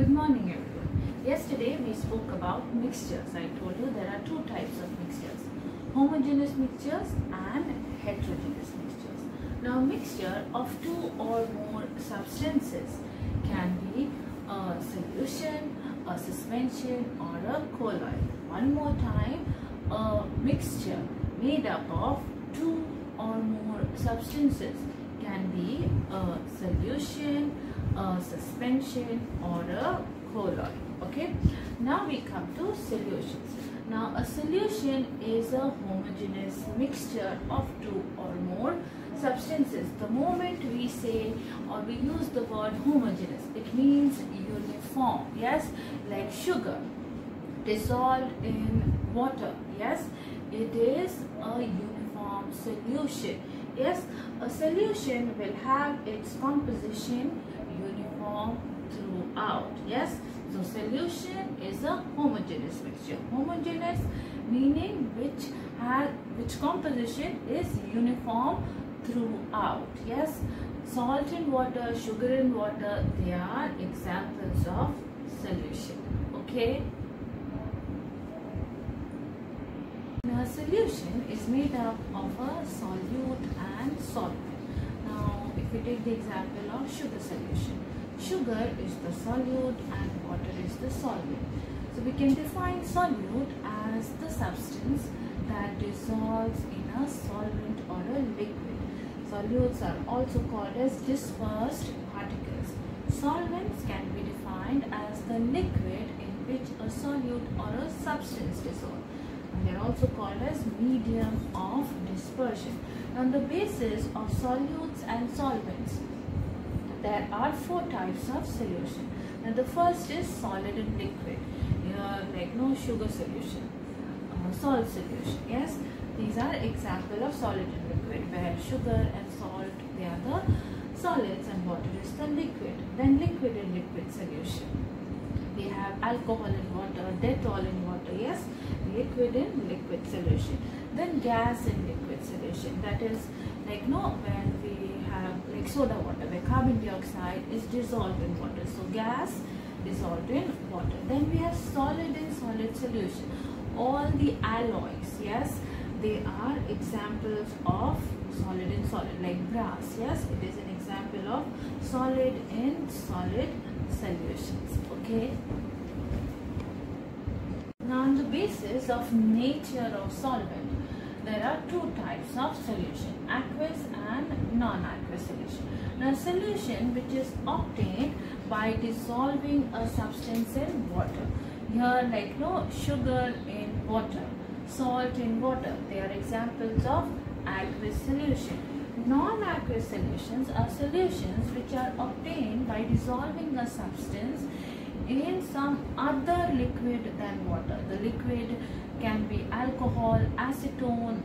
Good morning everyone. Yesterday we spoke about mixtures. I told you there are two types of mixtures. Homogeneous mixtures and heterogeneous mixtures. Now a mixture of two or more substances can be a solution, a suspension or a colloid. One more time, a mixture made up of two or more substances can be a solution, suspension or a colloid. Okay. Now we come to solutions. Now a solution is a homogeneous mixture of two or more substances. The moment we say or we use the word homogeneous, it means uniform. Yes, like sugar dissolved in water. Yes, it is a uniform solution. Yes, a solution will have its composition uniform throughout. Yes, so solution is a homogeneous mixture. Homogeneous meaning which has which composition is uniform throughout. Yes, salt in water, sugar in water, they are examples of solution. Okay. Now, solution is made up of a solute and solvent. Now, if we take the example of sugar solution, sugar is the solute and water is the solvent. So, we can define solute as the substance that dissolves in a solvent or a liquid. Solutes are also called as dispersed particles. Solvents can be defined as the liquid in which a solute or a substance dissolves they are also called as medium of dispersion. On the basis of solutes and solvents, there are four types of solution. Now the first is solid and liquid, uh, like no sugar solution, uh, salt solution. Yes, these are example of solid and liquid where sugar and salt they are the solids and water is the liquid. Then liquid and liquid solution we have alcohol in water, dettol in water, yes, liquid in liquid solution. Then gas in liquid solution, that is like no, when we have like soda water where carbon dioxide is dissolved in water. So gas dissolved in water. Then we have solid in solid solution. All the alloys, yes, they are examples of solid in solid like brass, yes, it is an example of solid in solid solutions okay basis of nature of solvent there are two types of solution aqueous and non-aqueous solution. Now solution which is obtained by dissolving a substance in water. Here like no sugar in water salt in water they are examples of aqueous solution. Non-aqueous solutions are solutions which are obtained by dissolving a substance in some other liquid than water. The liquid can be alcohol, acetone,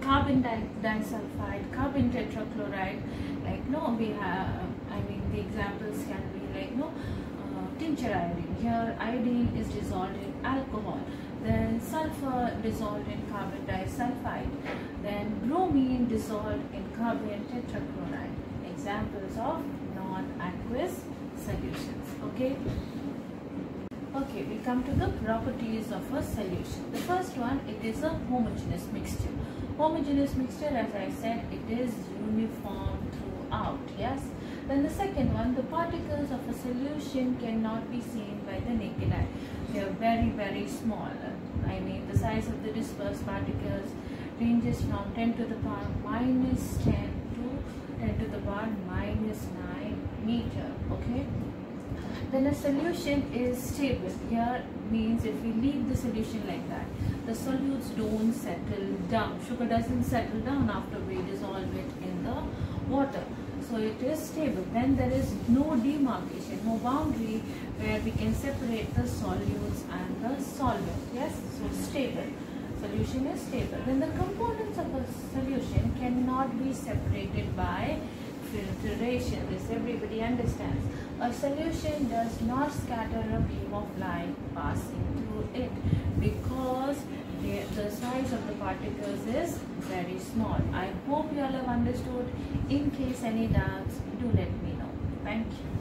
carbon di disulfide, carbon tetrachloride. Like no, we have. I mean, the examples can be like no, uh, tincture iodine. Here, iodine is dissolved in alcohol. Then sulfur dissolved in carbon disulfide. Then bromine dissolved in carbon tetrachloride. Examples of non-aqueous solutions. Okay. Okay, we come to the properties of a solution. The first one, it is a homogeneous mixture. Homogeneous mixture, as I said, it is uniform throughout. Yes. Then the second one, the particles of a solution cannot be seen by the naked eye. They are very, very small. I mean, the size of the dispersed particles ranges from 10 to the power minus 10 to 10 to the power minus 9 meter. Okay then a solution is stable. Here means if we leave the solution like that, the solutes don't settle down. Sugar doesn't settle down after we dissolve it in the water. So it is stable. Then there is no demarcation, no boundary where we can separate the solutes and the solvent. Yes, so stable. Solution is stable. Then the components of a solution cannot be separated by filtration. This everybody understands. A solution does not scatter a beam of light passing through it because the, the size of the particles is very small. I hope you all have understood. In case any doubts, do let me know. Thank you.